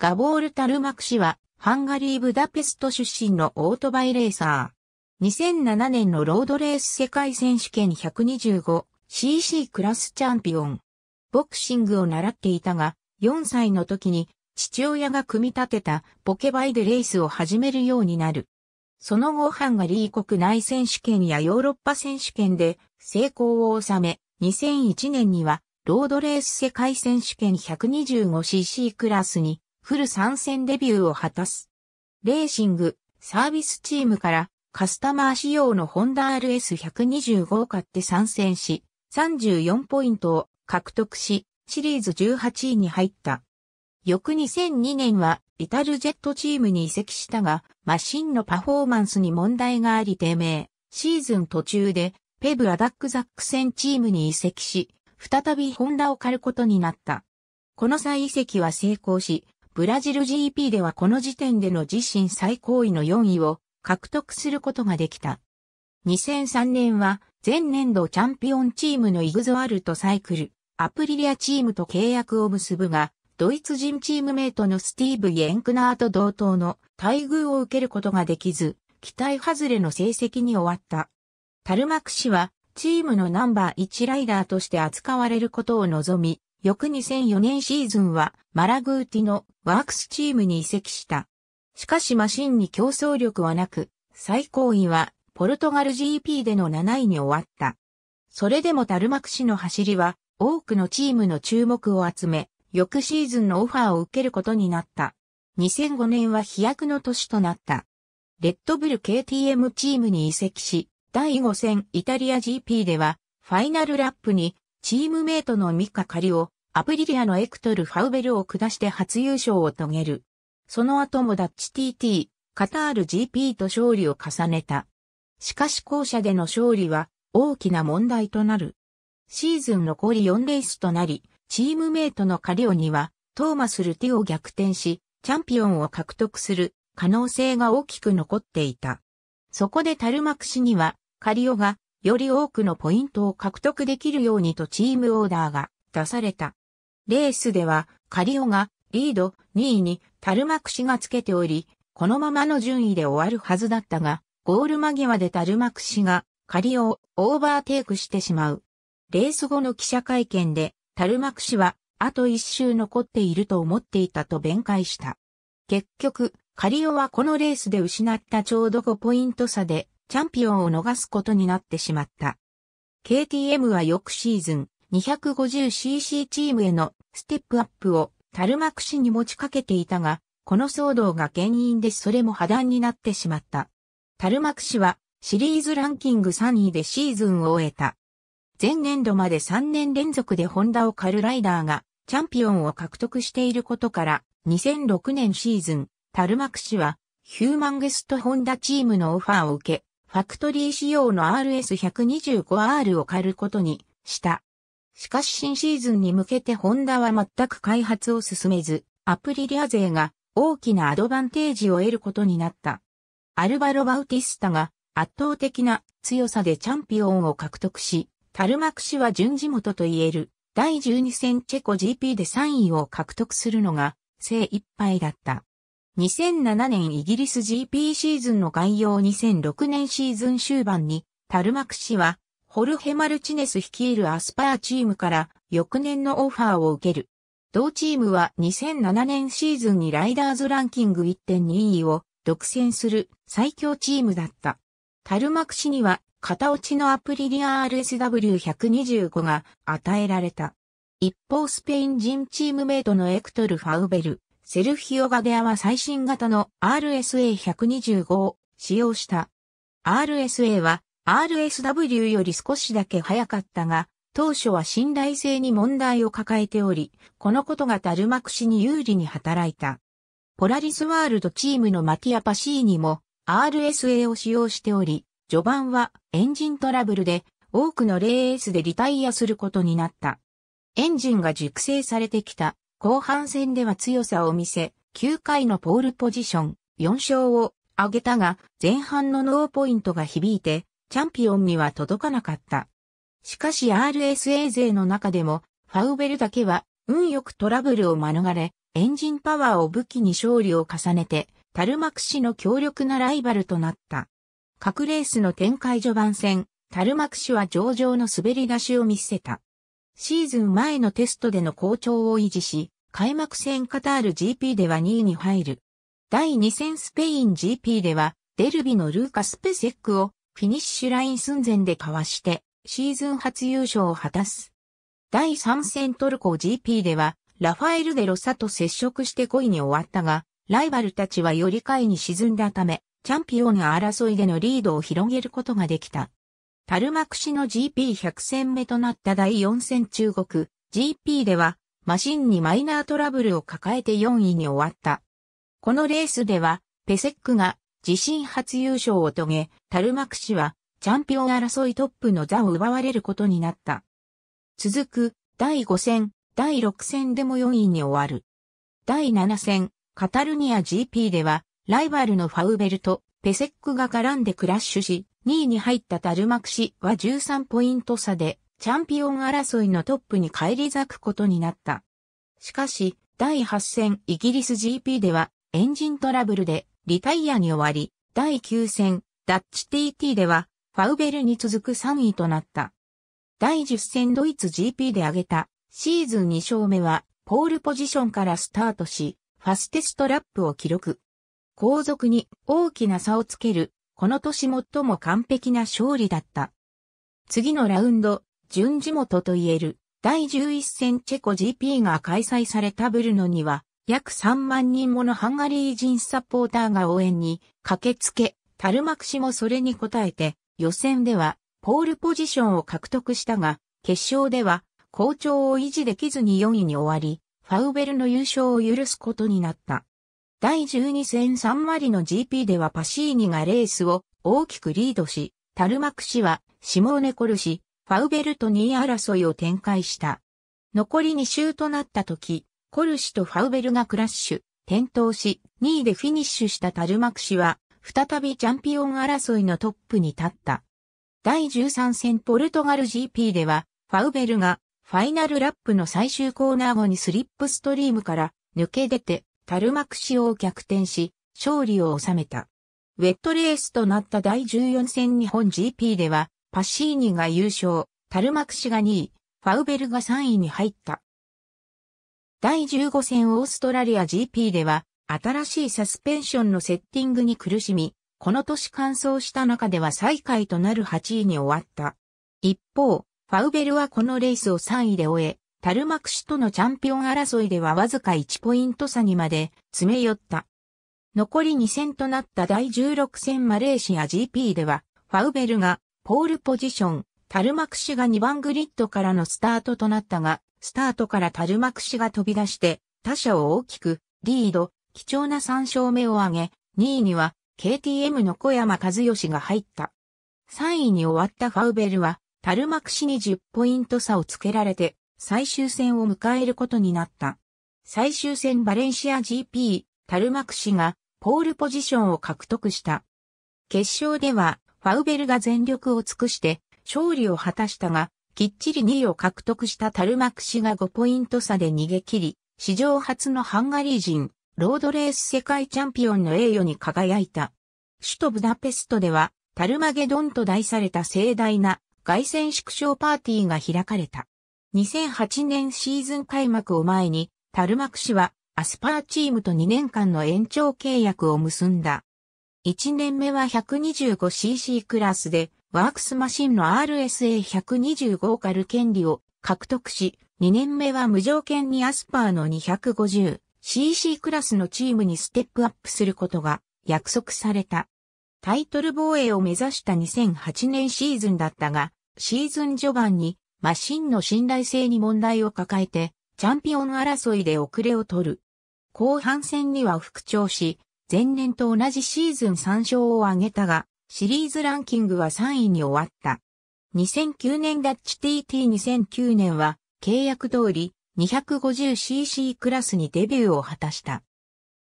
ガボール・タルマク氏は、ハンガリー・ブダペスト出身のオートバイレーサー。2007年のロードレース世界選手権 125cc クラスチャンピオン。ボクシングを習っていたが、4歳の時に父親が組み立てたポケバイでレースを始めるようになる。その後ハンガリー国内選手権やヨーロッパ選手権で成功を収め、2001年にはロードレース世界選手権 125cc クラスにフル参戦デビューを果たす。レーシング、サービスチームからカスタマー仕様のホンダ RS125 を買って参戦し、34ポイントを獲得し、シリーズ18位に入った。翌2002年はイタルジェットチームに移籍したが、マシンのパフォーマンスに問題があり低迷。シーズン途中でペブアダックザック戦チームに移籍し、再びホンダを狩ることになった。この再移籍は成功し、ブラジル GP ではこの時点での自身最高位の4位を獲得することができた。2003年は前年度チャンピオンチームのイグゾアルトサイクル、アプリリアチームと契約を結ぶが、ドイツ人チームメイトのスティーブ・イエンクナーと同等の待遇を受けることができず、期待外れの成績に終わった。タルマク氏は、チームのナンバー1ライダーとして扱われることを望み、翌2004年シーズンはマラグーティのワークスチームに移籍した。しかしマシンに競争力はなく、最高位はポルトガル GP での7位に終わった。それでもタルマク氏の走りは多くのチームの注目を集め、翌シーズンのオファーを受けることになった。2005年は飛躍の年となった。レッドブル KTM チームに移籍し、第5戦イタリア GP では、ファイナルラップに、チームメイトのミカカリオ、アプリリアのエクトル・ファウベルを下して初優勝を遂げる。その後もダッチ TT、カタール GP と勝利を重ねた。しかし後者での勝利は大きな問題となる。シーズン残り4レースとなり、チームメイトのカリオには、トーマス・ルティを逆転し、チャンピオンを獲得する可能性が大きく残っていた。そこでタルマク氏には、カリオがより多くのポイントを獲得できるようにとチームオーダーが出された。レースではカリオがリード2位にタルマク氏がつけており、このままの順位で終わるはずだったが、ゴール間際でタルマク氏がカリオをオーバーテイクしてしまう。レース後の記者会見でタルマク氏は、あと一周残っていると思っていたと弁解した。結局、カリオはこのレースで失ったちょうど5ポイント差で、チャンピオンを逃すことになってしまった。KTM は翌シーズン、250cc チームへのステップアップをタルマク氏に持ちかけていたが、この騒動が原因でそれも破談になってしまった。タルマク氏はシリーズランキング3位でシーズンを終えた。前年度まで3年連続でホンダを狩るライダーがチャンピオンを獲得していることから、2006年シーズン、タルマク氏はヒューマンゲストホンダチームのオファーを受け、ファクトリー仕様の RS125R を狩ることにした。しかし新シーズンに向けてホンダは全く開発を進めず、アプリリア勢が大きなアドバンテージを得ることになった。アルバロ・バウティスタが圧倒的な強さでチャンピオンを獲得し、タルマク氏は準地元と言える第12戦チェコ GP で3位を獲得するのが精一杯だった。2007年イギリス GP シーズンの概要2006年シーズン終盤にタルマク氏はホルヘ・マルチネス率いるアスパーチームから翌年のオファーを受ける。同チームは2007年シーズンにライダーズランキング1.2位を独占する最強チームだった。タルマク氏には片落ちのアプリリア RSW125 が与えられた。一方スペイン人チームメイトのエクトル・ファウベル、セルフィオ・ガデアは最新型の RSA125 を使用した。RSA は RSW より少しだけ早かったが、当初は信頼性に問題を抱えており、このことがダルマク氏に有利に働いた。ポラリスワールドチームのマティア・パシーニも RSA を使用しており、序盤はエンジントラブルで多くのレースでリタイアすることになった。エンジンが熟成されてきた後半戦では強さを見せ、9回のポールポジション4勝を挙げたが前半のノーポイントが響いてチャンピオンには届かなかった。しかし RSA 勢の中でもファウベルだけは運よくトラブルを免れエンジンパワーを武器に勝利を重ねて、タルマク氏の強力なライバルとなった。各レースの展開序盤戦、タルマク氏は上々の滑り出しを見せた。シーズン前のテストでの好調を維持し、開幕戦カタール GP では2位に入る。第2戦スペイン GP では、デルビのルーカス・ペセックをフィニッシュライン寸前でかわして、シーズン初優勝を果たす。第3戦トルコ GP では、ラファエル・デロサと接触して5位に終わったが、ライバルたちはより下位に沈んだため、チャンピオンが争いでのリードを広げることができた。タルマク氏の GP100 戦目となった第4戦中国 GP ではマシンにマイナートラブルを抱えて4位に終わった。このレースではペセックが自身初優勝を遂げ、タルマク氏はチャンピオン争いトップの座を奪われることになった。続く第5戦、第6戦でも4位に終わる。第7戦、カタルニア GP ではライバルのファウベルとペセックが絡んでクラッシュし、2位に入ったタルマク氏は13ポイント差で、チャンピオン争いのトップに返り咲くことになった。しかし、第8戦イギリス GP では、エンジントラブルでリタイアに終わり、第9戦ダッチ TT では、ファウベルに続く3位となった。第10戦ドイツ GP で挙げたシーズン2勝目は、ポールポジションからスタートし、ファステストラップを記録。後続に大きな差をつけるこの年最も完璧な勝利だった。次のラウンド、準地元と言える第11戦チェコ GP が開催されたブルノには、約3万人ものハンガリー人サポーターが応援に駆けつけ、タルマク氏もそれに応えて、予選ではポールポジションを獲得したが、決勝では好調を維持できずに4位に終わり、ファウベルの優勝を許すことになった。第12戦サンマリの GP ではパシーニがレースを大きくリードし、タルマク氏はシモーネコル氏、ファウベルと2位争いを展開した。残り2周となった時、コル氏とファウベルがクラッシュ、転倒し、2位でフィニッシュしたタルマク氏は、再びチャンピオン争いのトップに立った。第13戦ポルトガル GP では、ファウベルがファイナルラップの最終コーナー後にスリップストリームから抜け出て、タルマクシを逆転し、勝利を収めた。ウェットレースとなった第14戦日本 GP では、パシーニが優勝、タルマクシが2位、ファウベルが3位に入った。第15戦オーストラリア GP では、新しいサスペンションのセッティングに苦しみ、この年完走した中では最下位となる8位に終わった。一方、ファウベルはこのレースを3位で終え、タルマク氏とのチャンピオン争いではわずか1ポイント差にまで詰め寄った。残り2戦となった第16戦マレーシア GP では、ファウベルがポールポジション、タルマク氏が2番グリッドからのスタートとなったが、スタートからタルマク氏が飛び出して他者を大きくリード、貴重な3勝目を挙げ、2位には KTM の小山和義が入った。3位に終わったファウベルは、タルマク氏に10ポイント差をつけられて、最終戦を迎えることになった。最終戦バレンシア GP、タルマク氏がポールポジションを獲得した。決勝ではファウベルが全力を尽くして勝利を果たしたが、きっちり2位を獲得したタルマク氏が5ポイント差で逃げ切り、史上初のハンガリー人、ロードレース世界チャンピオンの栄誉に輝いた。首都ブダペストでは、タルマゲドンと題された盛大な凱旋縮小パーティーが開かれた。2008年シーズン開幕を前に、タルマク氏はアスパーチームと2年間の延長契約を結んだ。1年目は 125cc クラスで、ワークスマシンの RSA125 を狩る権利を獲得し、2年目は無条件にアスパーの 250cc クラスのチームにステップアップすることが約束された。タイトル防衛を目指した2008年シーズンだったが、シーズン序盤にマシンの信頼性に問題を抱えて、チャンピオン争いで遅れを取る。後半戦には復調し、前年と同じシーズン3勝を挙げたが、シリーズランキングは3位に終わった。2009年ダッチ TT2009 年は契約通り 250cc クラスにデビューを果たした。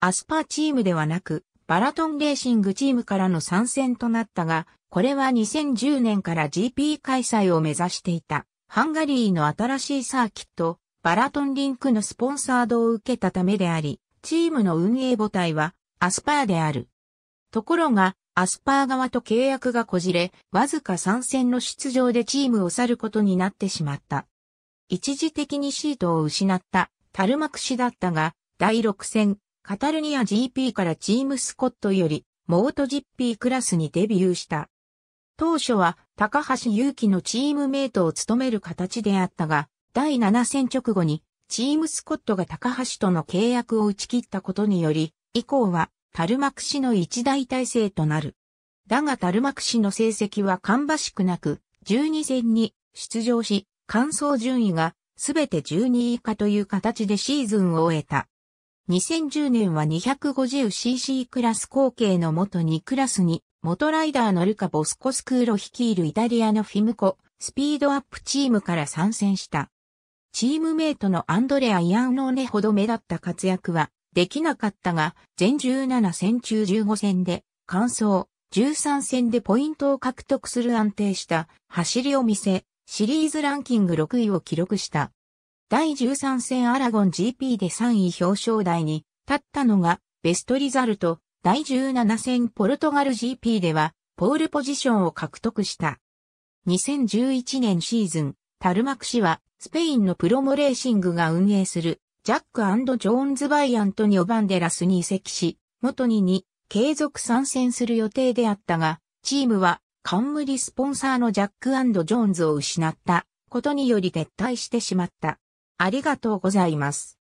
アスパーチームではなく、バラトンレーシングチームからの参戦となったが、これは2010年から GP 開催を目指していたハンガリーの新しいサーキット、バラトンリンクのスポンサードを受けたためであり、チームの運営母体はアスパーである。ところが、アスパー側と契約がこじれ、わずか参戦の出場でチームを去ることになってしまった。一時的にシートを失ったタルマク氏だったが、第6戦、カタルニア GP からチームスコットより、モート GP クラスにデビューした。当初は高橋祐希のチームメイトを務める形であったが、第7戦直後にチームスコットが高橋との契約を打ち切ったことにより、以降はタルマク氏の一大体制となる。だがタルマク氏の成績は芳しくなく、12戦に出場し、完走順位がすべて12位以下という形でシーズンを終えた。2010年は 250cc クラス後継の元2クラスに、元ライダーのルカ・ボスコスクーロ率いるイタリアのフィムコ、スピードアップチームから参戦した。チームメイトのアンドレア・イアンノーネほど目立った活躍はできなかったが、全17戦中15戦で、完走、13戦でポイントを獲得する安定した走りを見せ、シリーズランキング6位を記録した。第13戦アラゴン GP で3位表彰台に立ったのがベストリザルト、第17戦ポルトガル GP ではポールポジションを獲得した。2011年シーズン、タルマク氏はスペインのプロモレーシングが運営するジャックジョーンズバイアントニオ・バンデラスに移籍し、元にに継続参戦する予定であったが、チームは冠スポンサーのジャックジョーンズを失ったことにより撤退してしまった。ありがとうございます。